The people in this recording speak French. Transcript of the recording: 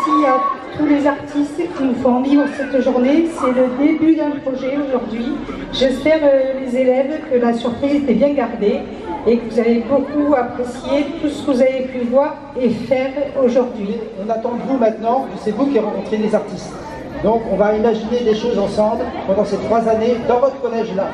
Merci à tous les artistes qui nous font vivre cette journée. C'est le début d'un projet aujourd'hui. J'espère, euh, les élèves, que la surprise était bien gardée et que vous avez beaucoup apprécié tout ce que vous avez pu voir et faire aujourd'hui. On attend de vous maintenant, c'est vous qui rencontrez les artistes. Donc on va imaginer des choses ensemble pendant ces trois années dans votre collège là.